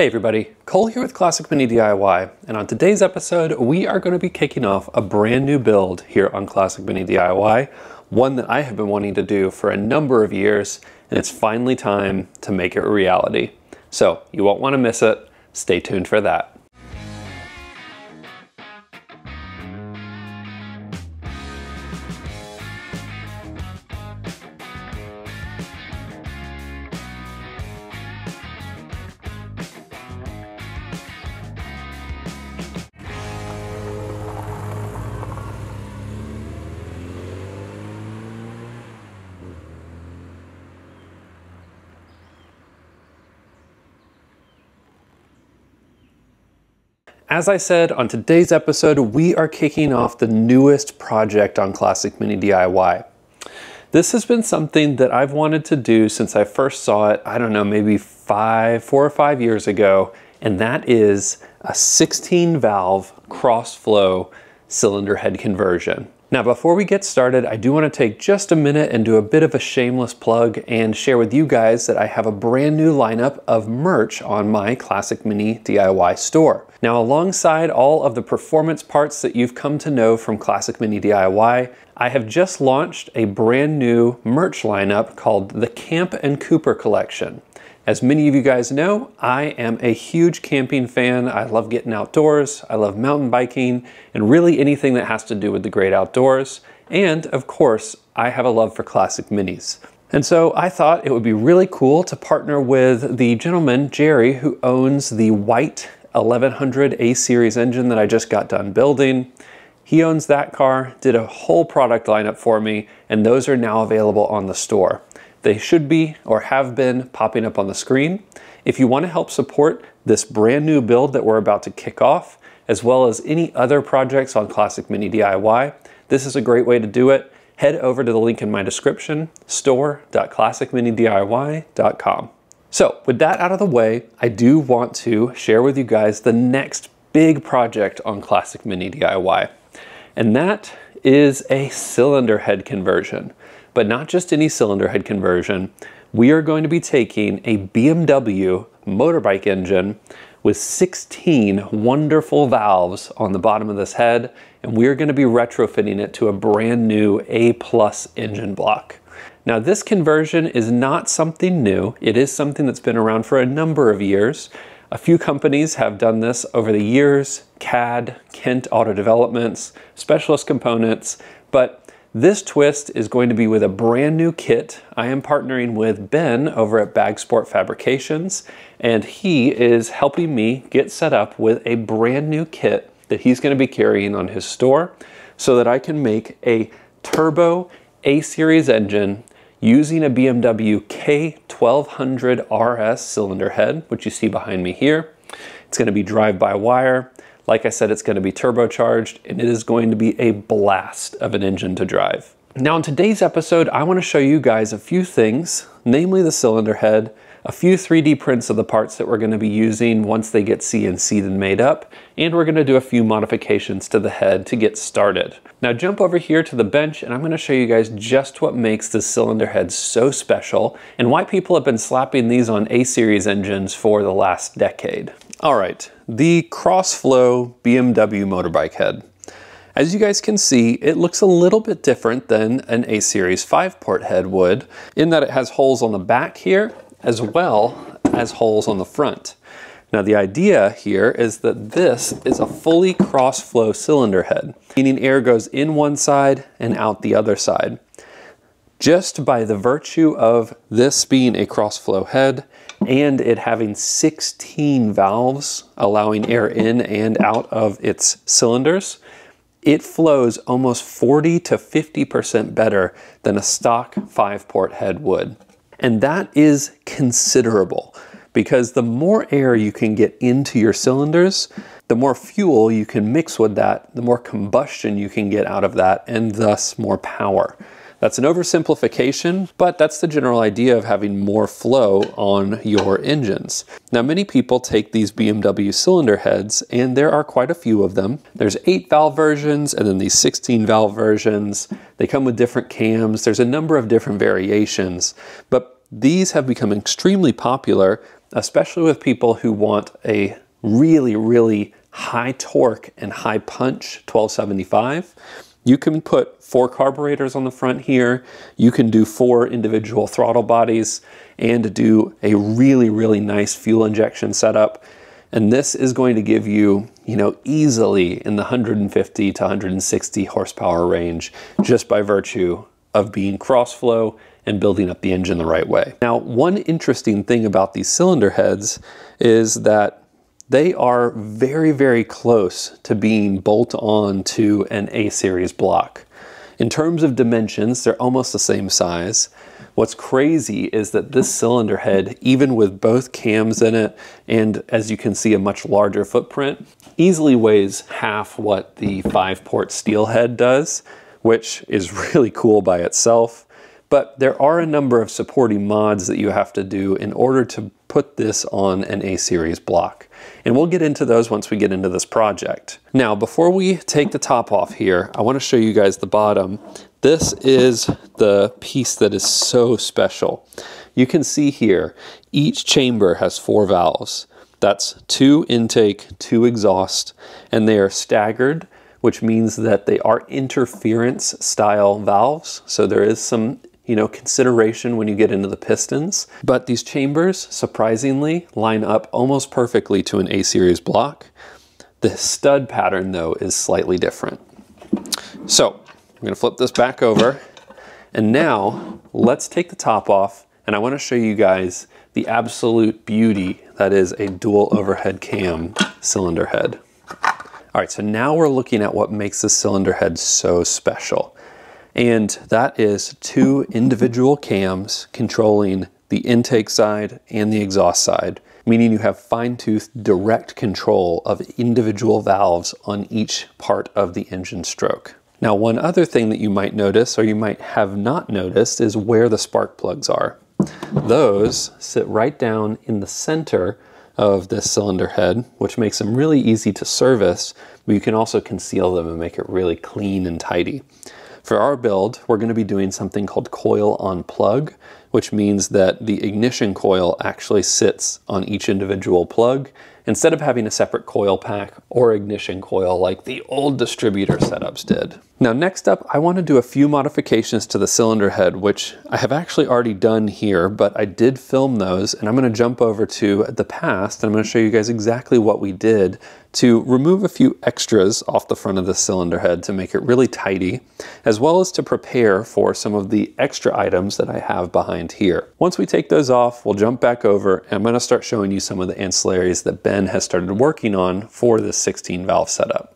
Hey everybody, Cole here with Classic Mini DIY, and on today's episode, we are going to be kicking off a brand new build here on Classic Mini DIY, one that I have been wanting to do for a number of years, and it's finally time to make it a reality. So you won't want to miss it. Stay tuned for that. As I said, on today's episode, we are kicking off the newest project on Classic Mini DIY. This has been something that I've wanted to do since I first saw it, I don't know, maybe five, four or five years ago, and that is a 16 valve cross flow cylinder head conversion. Now, before we get started, I do want to take just a minute and do a bit of a shameless plug and share with you guys that I have a brand new lineup of merch on my Classic Mini DIY store. Now, alongside all of the performance parts that you've come to know from Classic Mini DIY, I have just launched a brand new merch lineup called the Camp and Cooper Collection. As many of you guys know, I am a huge camping fan. I love getting outdoors. I love mountain biking and really anything that has to do with the great outdoors. And of course, I have a love for classic minis. And so I thought it would be really cool to partner with the gentleman, Jerry, who owns the white 1100 A series engine that I just got done building. He owns that car, did a whole product lineup for me, and those are now available on the store. They should be or have been popping up on the screen. If you want to help support this brand new build that we're about to kick off, as well as any other projects on Classic Mini DIY, this is a great way to do it. Head over to the link in my description, store.classicminidiy.com. So with that out of the way, I do want to share with you guys the next big project on Classic Mini DIY. And that is a cylinder head conversion but not just any cylinder head conversion. We are going to be taking a BMW motorbike engine with 16 wonderful valves on the bottom of this head, and we are going to be retrofitting it to a brand new A plus engine block. Now this conversion is not something new. It is something that's been around for a number of years. A few companies have done this over the years, KAD, Kent Auto Developments, Specialist Components, but this twist is going to be with a brand new kit. I am partnering with Ben over at Bagsport Fabrications, and he is helping me get set up with a brand new kit that he's going to be carrying on his store so that I can make a turbo A-series engine using a BMW K1200 RS cylinder head, which you see behind me here. It's going to be drive-by-wire. Like I said, it's going to be turbocharged and it is going to be a blast of an engine to drive. Now in today's episode, I want to show you guys a few things, namely the cylinder head, a few 3D prints of the parts that we're going to be using once they get CNC'd and made up, and we're going to do a few modifications to the head to get started. Now jump over here to the bench and I'm going to show you guys just what makes the cylinder head so special and why people have been slapping these on A-series engines for the last decade. All right, the Crossflow BMW motorbike head. As you guys can see, it looks a little bit different than an A-Series 5-port head would, in that it has holes on the back here, as well as holes on the front. Now the idea here is that this is a fully cross-flow cylinder head, meaning air goes in one side and out the other side. Just by the virtue of this being a cross-flow head, and it having 16 valves allowing air in and out of its cylinders, it flows almost 40 to 50% better than a stock five port head would. And that is considerable because the more air you can get into your cylinders, the more fuel you can mix with that, the more combustion you can get out of that, and thus more power. That's an oversimplification, but that's the general idea of having more flow on your engines. Now, many people take these BMW cylinder heads, and there are quite a few of them. There's eight valve versions, and then these 16 valve versions. They come with different cams. There's a number of different variations, but these have become extremely popular especially with people who want a really, really high torque and high punch 1275. You can put four carburetors on the front here. You can do four individual throttle bodies and do a really, really nice fuel injection setup. And this is going to give you, you know, easily in the 150 to 160 horsepower range just by virtue of being cross flow and building up the engine the right way. Now, one interesting thing about these cylinder heads is that they are very, very close to being bolt on to an A-series block. In terms of dimensions, they're almost the same size. What's crazy is that this cylinder head, even with both cams in it, and as you can see, a much larger footprint, easily weighs half what the five port steel head does, which is really cool by itself. But there are a number of supporting mods that you have to do in order to put this on an A-series block. And we'll get into those once we get into this project. Now, before we take the top off here, I wanna show you guys the bottom. This is the piece that is so special. You can see here, each chamber has four valves. That's two intake, two exhaust, and they are staggered which means that they are interference style valves. So there is some you know, consideration when you get into the pistons. But these chambers, surprisingly, line up almost perfectly to an A-series block. The stud pattern, though, is slightly different. So I'm gonna flip this back over. And now let's take the top off and I wanna show you guys the absolute beauty that is a dual overhead cam cylinder head. All right, so now we're looking at what makes the cylinder head so special. And that is two individual cams controlling the intake side and the exhaust side, meaning you have fine-tooth direct control of individual valves on each part of the engine stroke. Now, one other thing that you might notice or you might have not noticed is where the spark plugs are. Those sit right down in the center of this cylinder head, which makes them really easy to service, but you can also conceal them and make it really clean and tidy. For our build, we're going to be doing something called coil on plug, which means that the ignition coil actually sits on each individual plug instead of having a separate coil pack or ignition coil like the old distributor setups did. Now next up, I want to do a few modifications to the cylinder head, which I have actually already done here, but I did film those and I'm going to jump over to the past and I'm going to show you guys exactly what we did to remove a few extras off the front of the cylinder head to make it really tidy, as well as to prepare for some of the extra items that I have behind here. Once we take those off, we'll jump back over and I'm gonna start showing you some of the ancillaries that Ben has started working on for this 16 valve setup.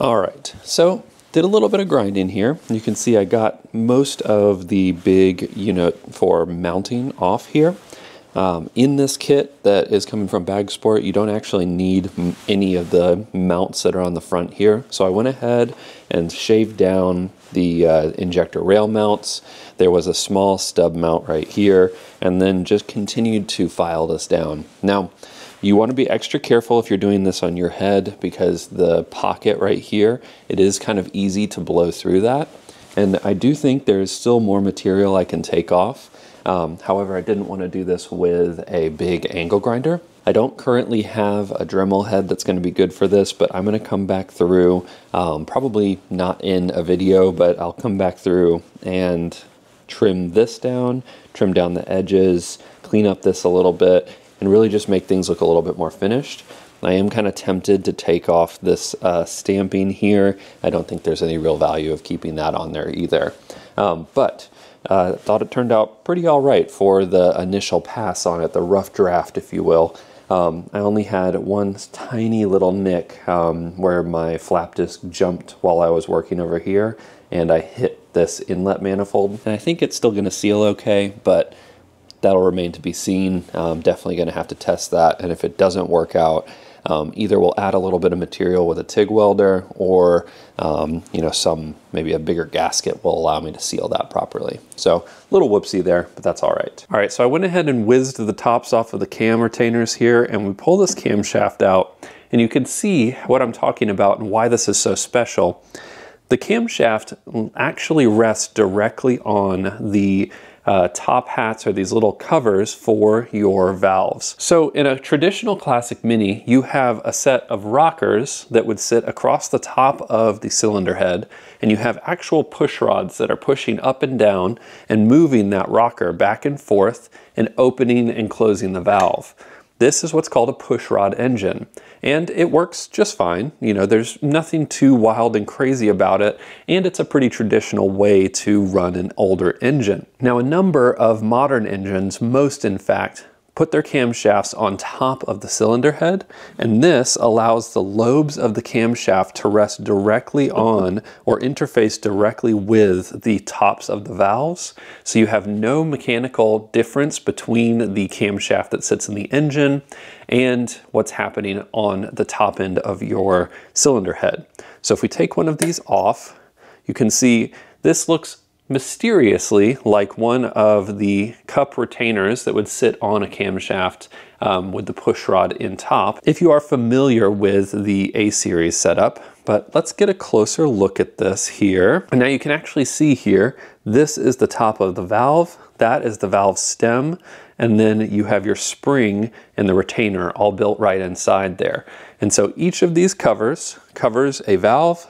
All right, so did a little bit of grinding here. You can see I got most of the big unit for mounting off here. Um, in this kit that is coming from Bagsport, you don't actually need any of the mounts that are on the front here. So I went ahead and shaved down the uh, injector rail mounts. There was a small stub mount right here, and then just continued to file this down. Now, you want to be extra careful if you're doing this on your head because the pocket right here, it is kind of easy to blow through that. And I do think there's still more material I can take off. Um, however, I didn't want to do this with a big angle grinder. I don't currently have a Dremel head that's going to be good for this, but I'm going to come back through, um, probably not in a video, but I'll come back through and trim this down, trim down the edges, clean up this a little bit, and really just make things look a little bit more finished. I am kind of tempted to take off this uh, stamping here. I don't think there's any real value of keeping that on there either. Um, but uh, thought it turned out pretty all right for the initial pass on it, the rough draft, if you will. Um, I only had one tiny little nick um, where my flap disc jumped while I was working over here and I hit this inlet manifold. And I think it's still gonna seal okay, but that'll remain to be seen. Um, definitely gonna have to test that. And if it doesn't work out, um, either we'll add a little bit of material with a TIG welder or um, you know some maybe a bigger gasket will allow me to seal that properly. So a little whoopsie there, but that's all right. All right, so I went ahead and whizzed the tops off of the cam retainers here and we pull this camshaft out and you can see what I'm talking about and why this is so special. The camshaft actually rests directly on the uh, top hats are these little covers for your valves. So in a traditional Classic Mini, you have a set of rockers that would sit across the top of the cylinder head, and you have actual push rods that are pushing up and down and moving that rocker back and forth and opening and closing the valve. This is what's called a pushrod engine, and it works just fine. You know, there's nothing too wild and crazy about it, and it's a pretty traditional way to run an older engine. Now, a number of modern engines, most in fact, put their camshafts on top of the cylinder head, and this allows the lobes of the camshaft to rest directly on or interface directly with the tops of the valves. So you have no mechanical difference between the camshaft that sits in the engine and what's happening on the top end of your cylinder head. So if we take one of these off, you can see this looks mysteriously like one of the cup retainers that would sit on a camshaft um, with the push rod in top if you are familiar with the A-series setup. But let's get a closer look at this here. And now you can actually see here, this is the top of the valve, that is the valve stem, and then you have your spring and the retainer all built right inside there. And so each of these covers covers a valve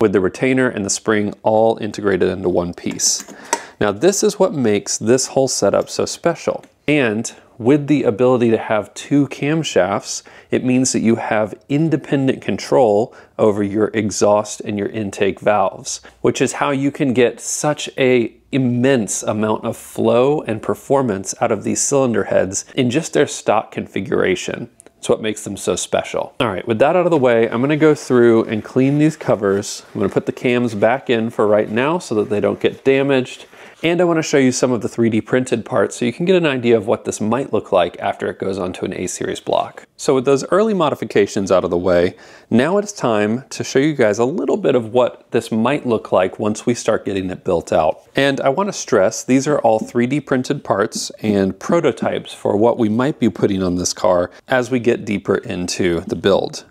with the retainer and the spring all integrated into one piece. Now this is what makes this whole setup so special. And with the ability to have two camshafts, it means that you have independent control over your exhaust and your intake valves, which is how you can get such a immense amount of flow and performance out of these cylinder heads in just their stock configuration. It's what makes them so special. All right, with that out of the way, I'm gonna go through and clean these covers. I'm gonna put the cams back in for right now so that they don't get damaged. And I wanna show you some of the 3D printed parts so you can get an idea of what this might look like after it goes onto an A-series block. So with those early modifications out of the way, now it's time to show you guys a little bit of what this might look like once we start getting it built out. And I wanna stress, these are all 3D printed parts and prototypes for what we might be putting on this car as we get deeper into the build.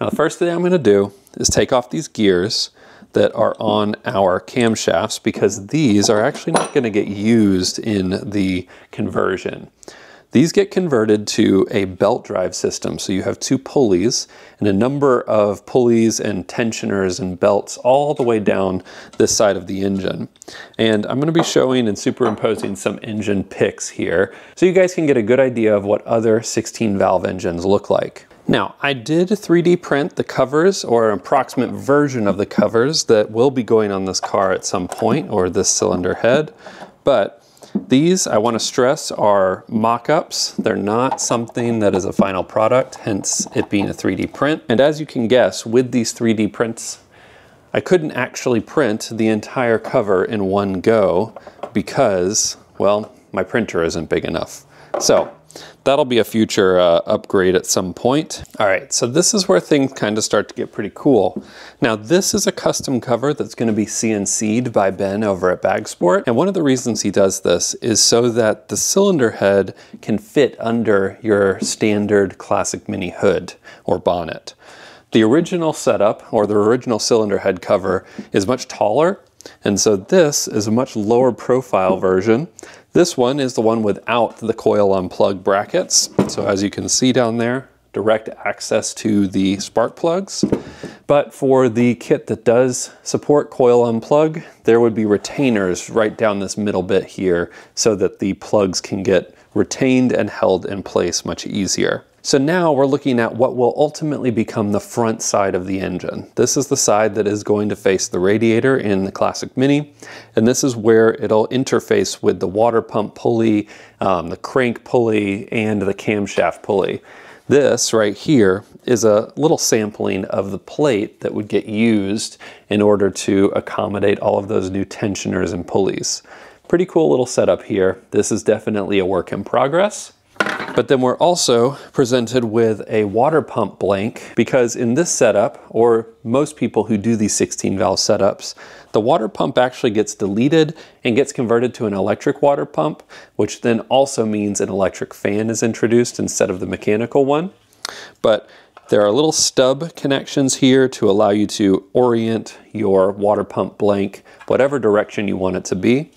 Now the first thing I'm gonna do is take off these gears that are on our camshafts because these are actually not going to get used in the conversion. These get converted to a belt drive system. So you have two pulleys and a number of pulleys and tensioners and belts all the way down this side of the engine. And I'm gonna be showing and superimposing some engine pics here so you guys can get a good idea of what other 16 valve engines look like. Now, I did 3D print the covers or an approximate version of the covers that will be going on this car at some point or this cylinder head, but these, I want to stress, are mock-ups. They're not something that is a final product, hence it being a 3D print. And as you can guess, with these 3D prints, I couldn't actually print the entire cover in one go because, well, my printer isn't big enough. So That'll be a future uh, upgrade at some point. All right, so this is where things kind of start to get pretty cool. Now this is a custom cover that's gonna be CNC'd by Ben over at Bagsport. And one of the reasons he does this is so that the cylinder head can fit under your standard classic mini hood or bonnet. The original setup or the original cylinder head cover is much taller And so this is a much lower profile version. This one is the one without the coil on plug brackets. So as you can see down there, direct access to the spark plugs. But for the kit that does support coil on plug, there would be retainers right down this middle bit here so that the plugs can get retained and held in place much easier. So now we're looking at what will ultimately become the front side of the engine. This is the side that is going to face the radiator in the Classic Mini, and this is where it'll interface with the water pump pulley, um, the crank pulley, and the camshaft pulley. This right here is a little sampling of the plate that would get used in order to accommodate all of those new tensioners and pulleys. Pretty cool little setup here. This is definitely a work in progress. But then we're also presented with a water pump blank because in this setup, or most people who do these 16 valve setups, the water pump actually gets deleted and gets converted to an electric water pump, which then also means an electric fan is introduced instead of the mechanical one. But there are little stub connections here to allow you to orient your water pump blank whatever direction you want it to be.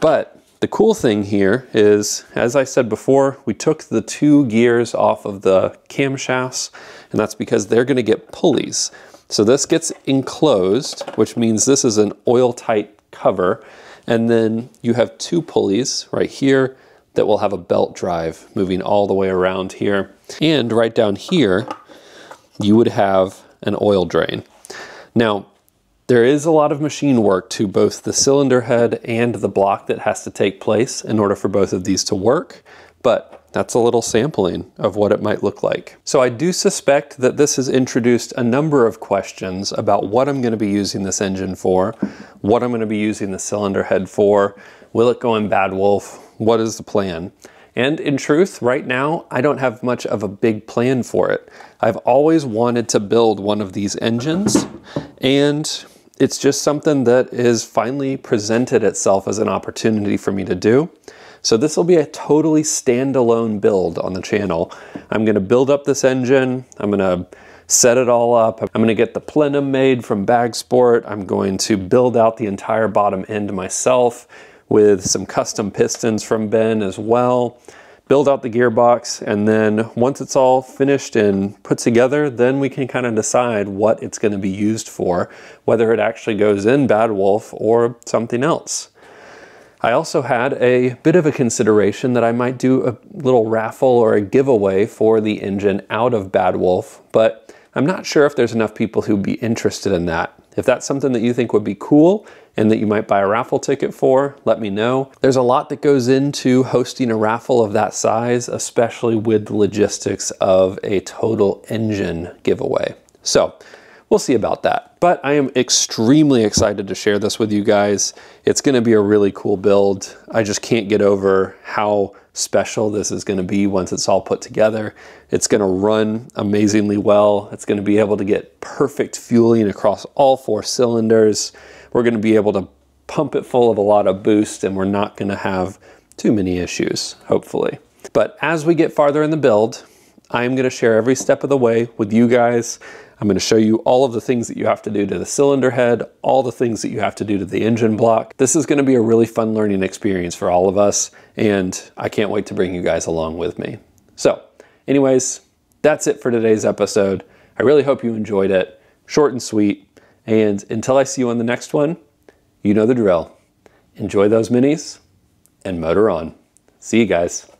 But the cool thing here is, as I said before, we took the two gears off of the camshafts, and that's because they're gonna get pulleys. So this gets enclosed, which means this is an oil-tight cover, and then you have two pulleys right here that will have a belt drive moving all the way around here. And right down here, you would have an oil drain. Now, there is a lot of machine work to both the cylinder head and the block that has to take place in order for both of these to work, but that's a little sampling of what it might look like. So I do suspect that this has introduced a number of questions about what I'm gonna be using this engine for, what I'm gonna be using the cylinder head for, will it go in Bad Wolf, what is the plan? And in truth, right now, I don't have much of a big plan for it. I've always wanted to build one of these engines, and it's just something that is finally presented itself as an opportunity for me to do. So this will be a totally standalone build on the channel. I'm gonna build up this engine, I'm gonna set it all up, I'm gonna get the plenum made from Bagsport, I'm going to build out the entire bottom end myself with some custom pistons from Ben as well build out the gearbox, and then once it's all finished and put together, then we can kind of decide what it's going to be used for, whether it actually goes in Bad Wolf or something else. I also had a bit of a consideration that I might do a little raffle or a giveaway for the engine out of Bad Wolf, but I'm not sure if there's enough people who'd be interested in that. If that's something that you think would be cool and that you might buy a raffle ticket for, let me know. There's a lot that goes into hosting a raffle of that size, especially with the logistics of a total engine giveaway. So we'll see about that. But I am extremely excited to share this with you guys. It's gonna be a really cool build. I just can't get over how special this is gonna be once it's all put together. It's gonna run amazingly well. It's gonna be able to get perfect fueling across all four cylinders. We're gonna be able to pump it full of a lot of boost and we're not gonna have too many issues, hopefully. But as we get farther in the build, I'm gonna share every step of the way with you guys. I'm going to show you all of the things that you have to do to the cylinder head, all the things that you have to do to the engine block. This is going to be a really fun learning experience for all of us, and I can't wait to bring you guys along with me. So anyways, that's it for today's episode. I really hope you enjoyed it. Short and sweet. And until I see you on the next one, you know the drill. Enjoy those minis and motor on. See you guys.